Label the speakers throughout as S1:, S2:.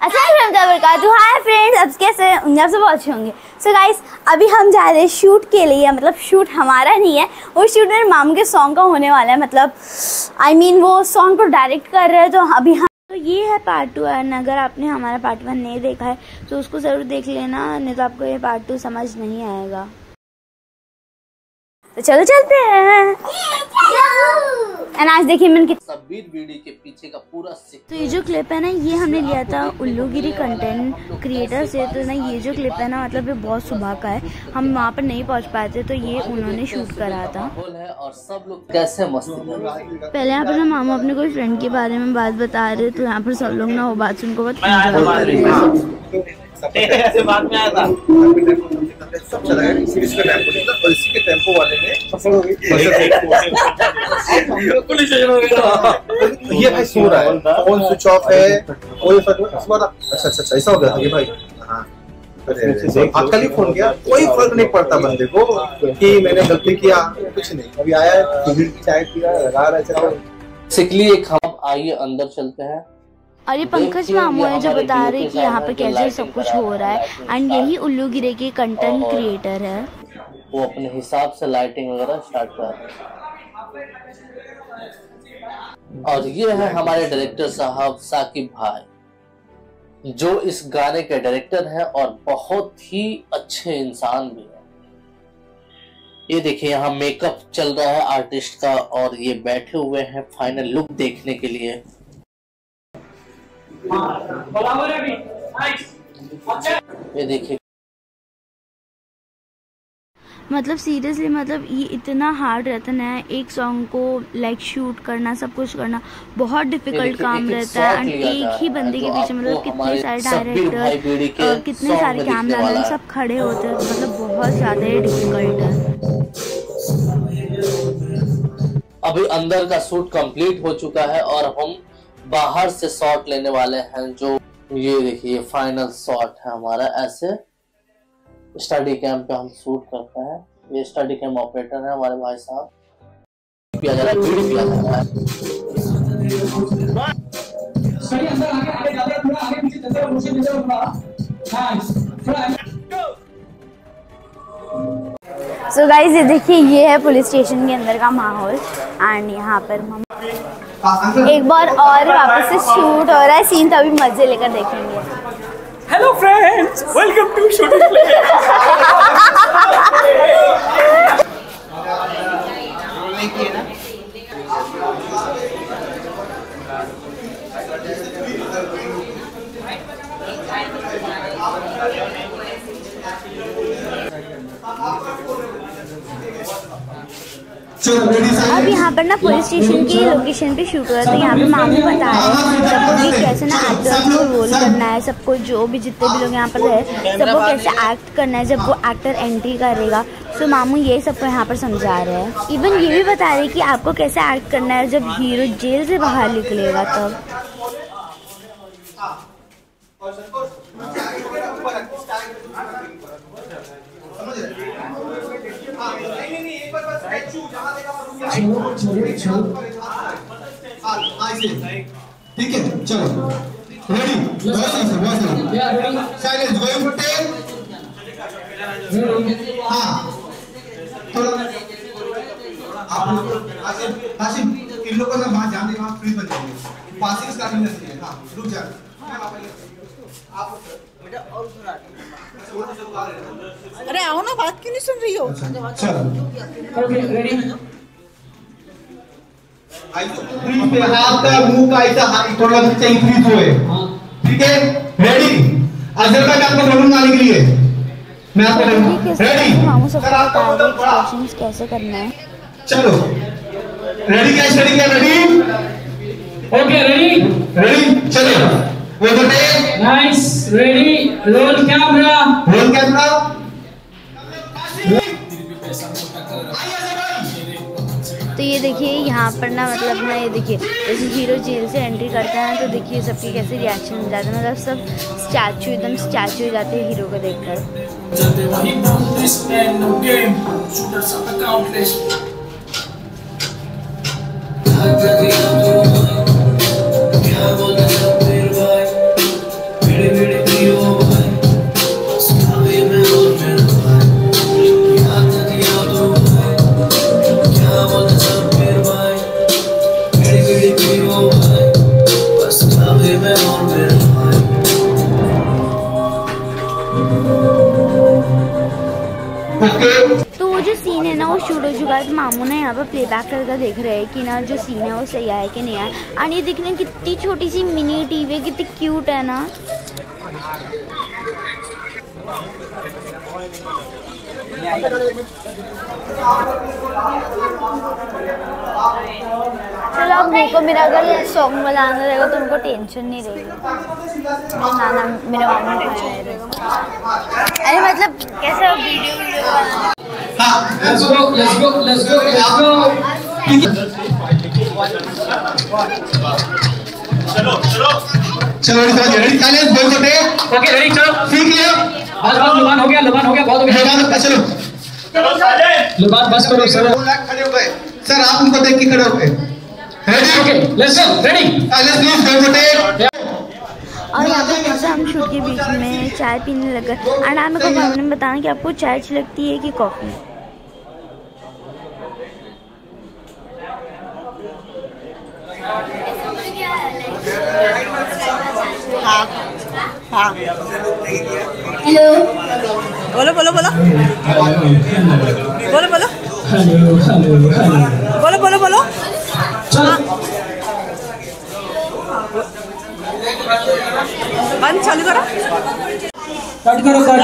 S1: Hi friends अब कैसे आप सब अच्छे होंगे। सो गाइस अभी हम जा रहे हैं शूट के लिए। मतलब शूट हमारा नहीं है। वो शूट मेरे मामू के सॉन्ग का होने वाला है। मतलब आई I मीन mean, वो सॉन्ग को डायरेक्ट कर रहे हैं। तो अभी हम तो ये है पार्ट टू एंड अगर आपने हमारा पार्ट वन नहीं देखा है तो उसको ज़रूर देख लेना। नहीं तो आपको ये पार्ट टू समझ नहीं आएगा। तो चलो चलते हैं। आज देखिए मैंने
S2: सब्बीर बीडी के पीछे का पूरा
S1: तो ये जो क्लिप है ना ये हमने लिया था उल्लूगिरी कंटेंट क्रिएटर से। तो ना ये जो क्लिप है ना मतलब ये बहुत सुबह का है। हम वहाँ पर नहीं पहुँच पाए थे तो ये उन्होंने शूट करा था।
S2: और सब लोग कैसे मस्ती
S1: पहले यहाँ पर ना मामा अपने कोई फ्रेंड के बारे में बात बता रहे तो यहाँ पर सब लोग ना वो बात सुनकर बहुत
S3: ऐसे बाद में आया था। सब चला गया सीरीज़ का टेंपो और इसी के टेंपो वाले ने पुलिस ये भाई सो रहा है। फ़ोन स्विच ऑफ़ है। कोई फ़र्क अच्छा अच्छा ऐसा हो गया था ये भाई। हाँ। कल ही फ़ोन किया। कोई फ़र्क नहीं पड़ता बंदे को कि मैंने गलती किया कुछ नहीं। अभी आया चाय पिया लगा रहा चला
S2: सिकली एक हम आइए अंदर चलते हैं।
S1: और ये पंकज मामू है जो बता रहे कि यहाँ पर कैसे सब कुछ हो रहा है एंड यही उल्लू गिरे के कंटेंट क्रिएटर है।
S2: वो अपने हिसाब से लाइटिंग वगैरह स्टार्ट कर और ये है हमारे डायरेक्टर साहब साकिब भाई जो इस गाने के डायरेक्टर हैं और बहुत ही अच्छे इंसान भी हैं। ये देखिए यहाँ मेकअप चल रहा है आर्टिस्ट का और ये बैठे हुए हैं फाइनल लुक देखने के लिए। ये देखिए।
S1: मतलब सीरियसली मतलब ये इतना हार्ड रहता है एक सॉन्ग को लाइक शूट करना सब कुछ करना बहुत डिफ़िकल्ट काम रहता है। एंड एक ही बंदे के पीछे मतलब कितने सारे डायरेक्टर कितने सारे कैमरा सब खड़े होते हैं। मतलब बहुत ज़्यादा ही डिफ़िकल्ट है।
S2: अभी अंदर का शूट कंप्लीट हो चुका है और हम बाहर से शॉट लेने वाले हैं जो, ये देखिए फाइनल शॉट है हमारा। ऐसे स्टडी कैंप पे हम शूट करते हैं। ये स्टडी कैंप ऑपरेटर है हमारे भाई साहब।
S1: सो गाइस ये देखिए, ये है पुलिस स्टेशन के अंदर का माहौल। एंड यहाँ पर हम एक बार और वापस से शूट हो रहा है सीन तभी अभी मज़े लेकर देखेंगे।
S4: Hello friends welcome to shooting
S1: अब यहाँ पर ना पुलिस स्टेशन की लोकेशन पे शूट हो रहा था यहाँ पे मामू बता रहे हैं सबको भी कैसे ना एक्टर को रोल करना है सबको जो भी जितने भी लोग यहाँ पर रहे सबको कैसे एक्ट करना है जब वो एक्टर एंट्री करेगा। तो मामू ये सबको यहाँ पर समझा रहे हैं। इवन ये भी बता रहे हैं कि आपको कैसे एक्ट करना है जब हीरो जेल से बाहर निकलेगा तब।
S3: ठीक है चलो रेडी बहुत सही सर बहुत सही साइलेंस गोइंग टू टेक हाँ थोड़ा आप लोग हासिम हासिम इन लोगों ने वहाँ जाने वहाँ फ्री बन जाएँगे पासिंग स्टार्टिंग में से हाँ रुक जा आप बेटा और सुना
S5: अरे आओ ना, बात क्यों नहीं सुन रही हो?
S3: चलो रेडी फ्रीज पे हाथ का मुँह का ऐसा हाथ थोड़ा सा फ्रीज हुए। ठीक है? रेडी अजर आपको प्रॉब्लम आने के लिए। मैं आपको रेडी
S1: सर आपका एक्सप्रेशंस कैसे करना है?
S3: चलो। रेडी क्या रेडी क्या? रेडी
S4: ओके रेडी
S3: रेडी चलो। वो बटे
S4: nice ready roll camera
S3: roll camera
S1: ये देखिए, यहाँ पर ना मतलब ना ये देखिए, जैसे हीरो जेल से एंट्री करता है तो देखिए सबके कैसे रिएक्शन हो जाते हैं। मतलब सब स्टैचू एकदम स्टैचू हो जाते हैं हीरो को देख देखकर है तो मामू ने यहाँ पर प्लेबैक करके देख रहे हैं कि ना जो सीन है वो सही आया कि नहीं आया। और ये देखने कितनी छोटी सी मिनी टीवी है, कितनी क्यूट है ना। चलो अब मेरे को मेरा अगर सॉन्ग बजाना रहेगा तो उनको टेंशन नहीं रहेगी। ना ना मेरे मामू अरे मतलब कैसे video
S4: Let's go, let's go, let's go, let's go.
S3: चलो रेडी रेडी साइलेंस बोल टेक
S4: Okay, ready, चलो.
S3: सीख लिया
S4: बस बस लुबान हो गया लुबान हो गया बहुत हो गया।
S3: चलो।
S4: लुबान बस करो सर।
S3: दो लाख खड़े हो गए। सर आप उनको देख के खड़े हो गए। Ready
S4: okay let's go ready
S3: please बोल दो टेक
S1: और यहाँ पे जैसे हम शूट के बीच में चाय पीने लगे एंड आप मेरे को बताना कि आपको चाय अच्छी लगती है कि कॉफ़ी?
S5: हाँ हाँ
S1: हेलो
S5: बोलो बोलो बोलो। बोलो बोलो। बोलो बोलो बोलो। बंद चालू करो।
S4: कट करो कट।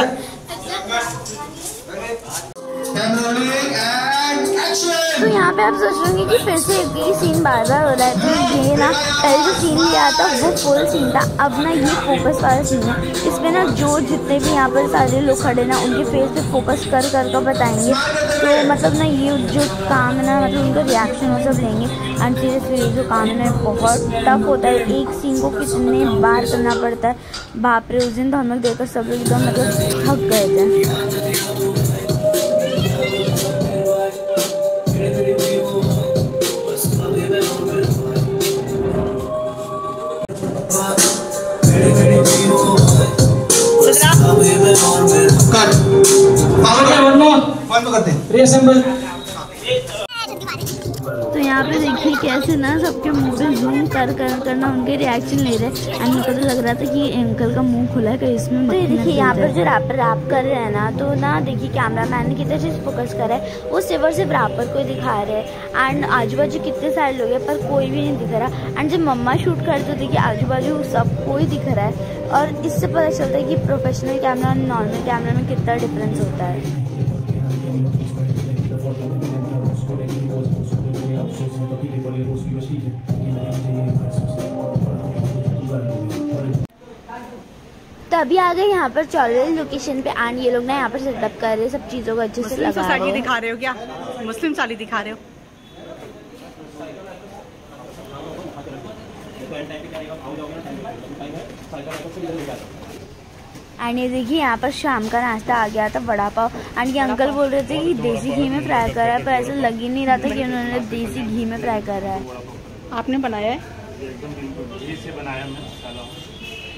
S1: पे आप सोच रहे कि फिर से एक ही सीन बार बार हो रहा है तो ये ना पहले जो सीन लिया था वो फुल सीन था अब ना ये फोकस वाला सीन है इसमें ना जो जितने भी यहाँ पर सारे लोग खड़े ना उनके फेस पे फोकस कर कर कर बताएँगे तो मतलब ना ये जो काम है ना मतलब उनका रिएक्शन वो सब लेंगे एंड सीरियसली ये जो काम है ना बहुत टफ होता है एक सीन को कितने बार करना पड़ता है बाप रे उस दिन तो हम लोग देखकर सब लोग एकदम मतलब थक गए थे
S4: मोर
S3: बंद करते हैं।
S4: रीअसेंबल
S1: तो यहाँ पे देखिए कैसे ना सबके मुँह पे जूम कर कर कर ना उनके रिएक्शन ले रहे हैं। एंड मेरे को तो लग रहा था कि अंकल का मुँह खुला है कहीं इसमें तो देखिए यहाँ पर जो रैपर रैप कर रहे हैं ना तो ना देखिए कैमरा मैन ने कितने चीज़ फोकस करा है। वो सिर्फ़ और सिर्फ़ रैपर को ही दिखा रहे हैं। एंड आजू बाजू कितने सारे लोग हैं पर कोई भी नहीं दिख रहा। एंड जब मम्मा शूट करते तो देखिए आजू बाजू सबको ही दिख रहा है। और इससे पता चलता है कि प्रोफेशनल कैमरा और नॉर्मल कैमरा में कितना डिफरेंस होता है। तो अभी आ गए यहाँ पर चौल लोकेशन पे एंड ये लोग ना यहाँ पर सेटअप कर रहे हैं सब चीज़ों को अच्छे से लगा रहे
S5: दिखा रहे हो क्या? मुस्लिम साड़ी दिखा रहे हो?
S1: एंड ये देखिए यहाँ पर शाम का नाश्ता आ गया था वड़ा पाव। एंड ये अंकल बोल रहे थे कि देसी घी में फ्राई कर रहा है पर ऐसा लग ही नहीं रहा था कि उन्होंने देसी घी में फ्राई कर रहा है।
S5: आपने बनाया है?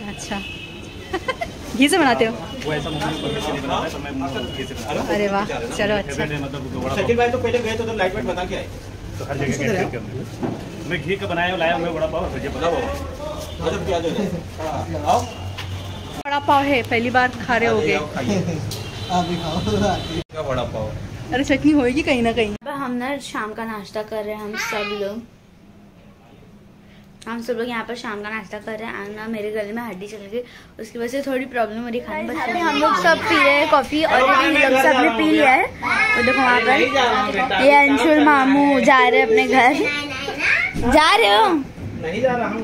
S5: अच्छा। घी से बनाते हो? अरे वाह चलो अच्छा।
S6: तो पहले गए तो लाइट वेट बता के आए। तो हर जगह। मैं घी का बनाया लाया बड़ा पाव पता होगा हो जाए आओ।
S5: बड़ा पाव है पहली बार खा रहे हो
S6: गए बड़ा पाव?
S5: अरे चटनी होएगी कहीं ना कहीं।
S1: हम ना शाम का नाश्ता कर रहे हैं हम सब लोग। हम सब लोग यहाँ पर शाम का नाश्ता कर रहे हैं एंड ना मेरे गले में हड्डी चल गई। उसकी वजह से थोड़ी प्रॉब्लम हो रही खाने में। हम लोग सब पी रहे हैं कॉफ़ी और ये सबने पी लिया है। वो देखो वहाँ पर ये अंशुल मामू जा रहे हैं अपने घर। जा रहे हो?
S6: नहीं जा रहा हूँ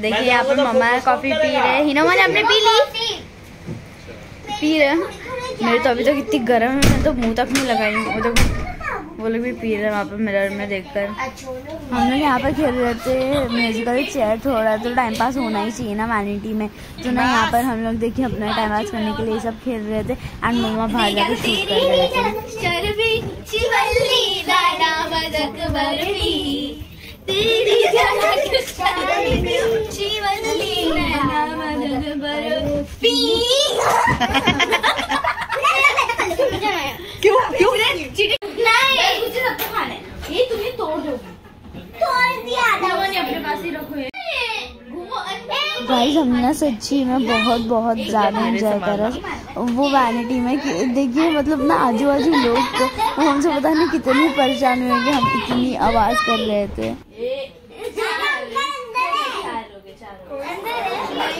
S1: देखिए यहाँ पर मम्मा कॉफ़ी पी रहे हैं। हिनोमा ने अपने पी ली? पी रहे मेरे तो अभी तक इतनी गर्म है मैं तो मुँह तक नहीं लगाई हूँ। वो तो लोग भी पी रहे हैं वहाँ पर मिरर में देखकर हम लोग यहाँ पर खेल रहे थे म्यूजिकल चेयर थोड़ा तो टाइम पास होना ही चाहिए ना वैनिटी में तो ना यहाँ पर हम लोग देखिए अपना टाइम पास करने के लिए सब खेल रहे थे एंड मम्मा बाहर जाकर शूट कर रहे थे
S5: क्यों क्यों
S1: ये तुम्हें तोड़ दोगी। तोड़ दिया अपने पास ही रखो ये। गाइस हमने ना सच्ची में बहुत बहुत ज़्यादा इंजॉय करा। वो वैनिटी में देखिए मतलब ना आजू बाजू लोग तो हमसे पता नहीं कितनी परेशान हुए कि हम इतनी आवाज़ कर रहे थे।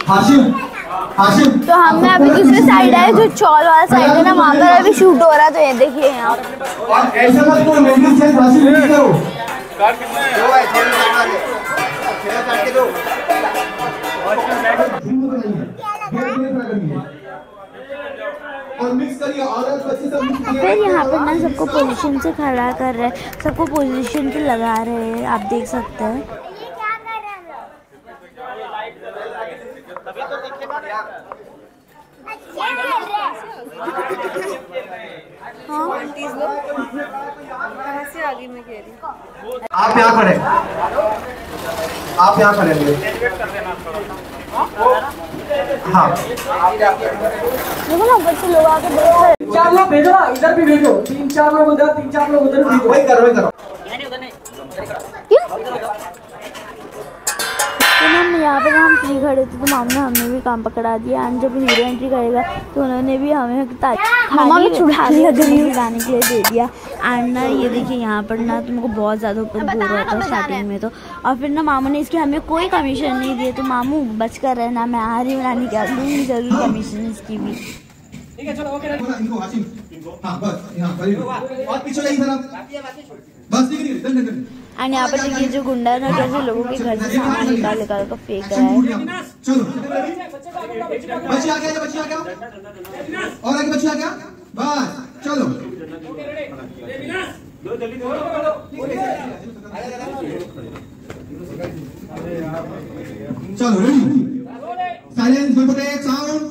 S4: हाशिम
S1: तो हमने अभी दूसरे साइड आए जो चौल वाला साइड है ना वहाँ पर अभी शूट हो रहा है तो ये देखिए यहाँ पर।
S4: और ऐसे मत करो लेडीज़ से हाशिम नहीं करो। और मिक्स करिए औरत बच्चे सब मिक्स
S1: फिर यहाँ पर ना सबको पोजीशन से खड़ा कर रहे हैं सबको पोजीशन पे लगा रहे हैं आप देख सकते हैं।
S3: आप यहाँ खड़े। आप यहाँ खड़े हाँ।
S1: देखो ना ऊपर लोग आके
S7: चार लोग भेजो ना इधर भी भेजो। तीन चार लोग उधर तीन चार लोग उधर भेजो।
S3: वही करो वही करो।
S1: हम यहाँ पे ना हम फ्री खड़े थे तो मामा ने हमें भी काम पकड़ा दिया। एंड जब हीरो एंट्री करेगा तो उन्होंने भी हमें थाली के लिए दे दिया। एंड ना ये देखिए यहाँ पर ना तुमको बहुत ज़्यादा ऊपर बोल रहा था स्टार्टिंग में तो। और फिर ना मामू ने इसकी हमें कोई कमीशन नहीं दिए तो मामू बच कर रहना मैं आ रही हूँ नानी क्या दूँगी ज़रूर कमीशन इसकी भी।
S4: इनको हाशिम। हाँ बस यहाँ खड़ी रहो। और पीछे बस
S1: एंड यहाँ पर देखिए जो गुंडा है ना कैसे लोगों के घर से सामान निकाल निकाल कर फेंक रहा है।
S4: और आगे बच्ची आ बस, चलो। चलो silence one take sound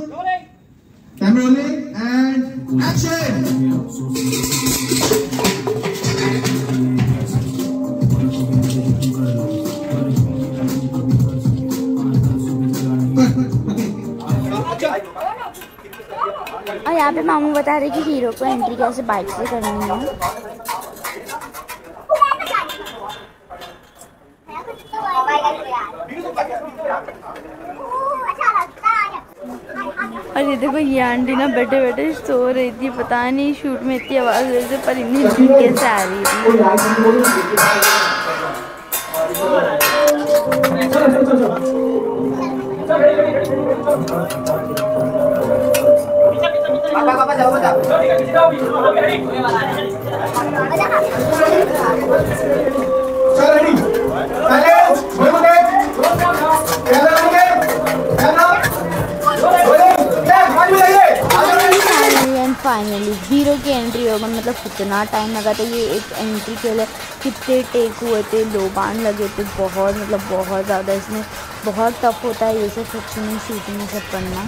S4: camera rolling and action
S1: और यहाँ पे मामू बता रहे कि हीरो को एंट्री कैसे बाइक से करनी है। और ये देखो, ये आंटी ना बैठे बैठे सो रही थी, पता नहीं शूट में इतनी आवाज़ रही थी, पर इतनी नींद कैसे आ रही थी। एंड फाइनली हीरो की एंट्री होगा मतलब कितना टाइम लगा था ये एक एंट्री के लिए, कितने टेक हुए थे लोबान लगे थे, बहुत मतलब बहुत ज़्यादा इसमें बहुत टफ होता है ये सब में शूटिंग सब करना।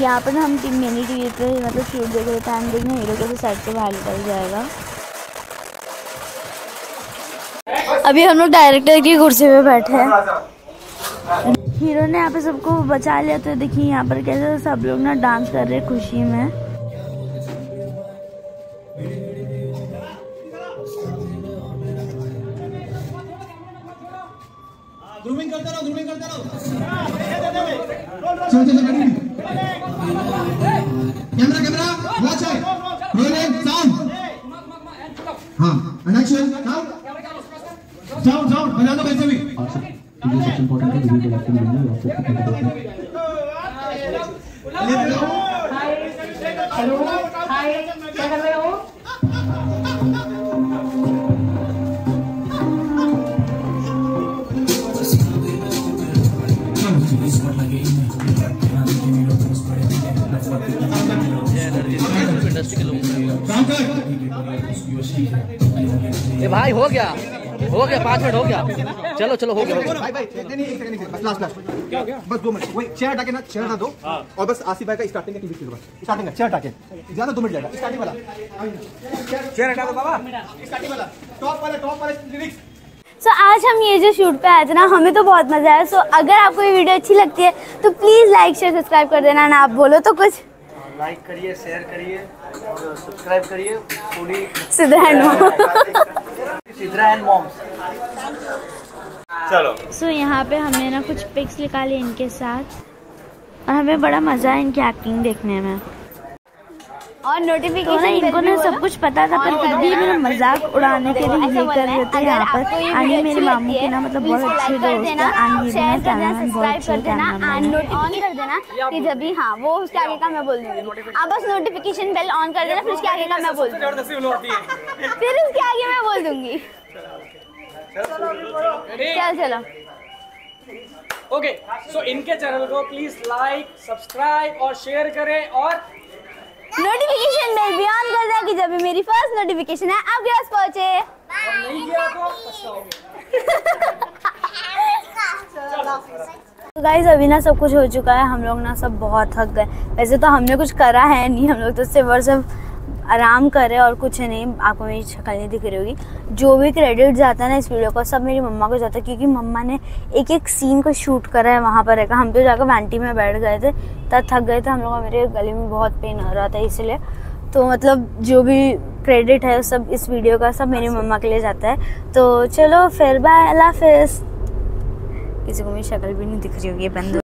S1: यहाँ पर हम टीम मिनी टी पर मतलब शूट देख रहे टाइम देखने हीरो के साइड से बाहर निकल जाएगा। अभी हम लोग डायरेक्टर की कुर्सी पे बैठे हैं। हीरो ने यहाँ पे सबको बचा लिया तो देखिए यहाँ पर कैसे सब लोग ना डांस कर रहे हैं खुशी में।
S7: हेलो हाय क्या कर रहे हो
S8: ए भाई हो गया। हो गया पाँच मिनट हो गया। चलो चलो हो गया
S3: भाई भाई बस लास्ट लास्ट क्या हो गया? बस दो मिनट वही चेयर हटा ना चेयर हटा दो। और बस आसिफ भाई का स्टार्टिंग का टीवी स्टार्टिंग का चेयर हटा ज़्यादा दो मिनट जाएगा स्टार्टिंग वाला। चेयर हटा दो बाबा। स्टार्टिंग वाला। टॉप वाला टॉप वाला लिरिक्स
S5: सो आज हम ये जो शूट पे आए थे ना हमें तो बहुत मज़ा आया। सो अगर आपको ये वीडियो अच्छी लगती है तो प्लीज़ लाइक शेयर सब्सक्राइब कर देना ना आप बोलो तो कुछ।
S8: लाइक करिए शेयर करिए। सब्सक्राइब करिए पूरी
S5: मॉम
S8: सिद्रा एंड मॉम
S9: चलो
S5: सो यहाँ पे हमने ना कुछ पिक्स निकाले इनके साथ। और हमें बड़ा मज़ा है इनकी एक्टिंग देखने में। और नोटिफिकेशन तो इनको ना सब कुछ पता था पर फिर भी मेरा मज़ाक उड़ाने के लिए ये कर रहे थे यहाँ पर। आनी मेरे मामू के ना मतलब बहुत अच्छे दोस्त हैं आनी बहुत अच्छे कैमरामैन
S1: ऑन कर देना कि जब भी हाँ वो उसके आगे का मैं बोल दूँगी। आप बस नोटिफिकेशन बेल ऑन कर देना फिर उसके आगे का मैं बोल दूँगी। फिर उसके आगे मैं बोल दूँगी। चल चलो।
S7: ओके सो इनके चैनल को प्लीज़ लाइक सब्सक्राइब और शेयर करें और
S1: नोटिफिकेशन बेल भी ऑन कर दिया कि जब भी मेरी फ़र्स्ट नोटिफिकेशन है आपके पास पहुँचे।
S7: तो
S5: तो गाइज़ अभी ना सब कुछ हो चुका है हम लोग ना सब बहुत थक गए। वैसे तो हमने कुछ करा है नहीं हम लोग तो सिर्फ़ और सिर्फ़ आराम कर रहे और कुछ नहीं आपको मेरी शक्ल नहीं दिख रही होगी। जो भी क्रेडिट जाता है ना इस वीडियो को सब मेरी मम्मा को जाता है क्योंकि मम्मा ने एक एक सीन को शूट करा है वहाँ पर रहकर हम तो जाकर वैंटी में बैठ गए थे तब थक गए थे। हम लोग मेरे गले में बहुत पेन हो रहा था इसलिए। तो मतलब जो भी क्रेडिट है सब इस वीडियो का सब मेरी मम्मा के लिए जाता है। तो चलो फिर बाय अल्लाह हाफिज़। किसी को मेरी शक्ल भी नहीं दिख रही होगी बंद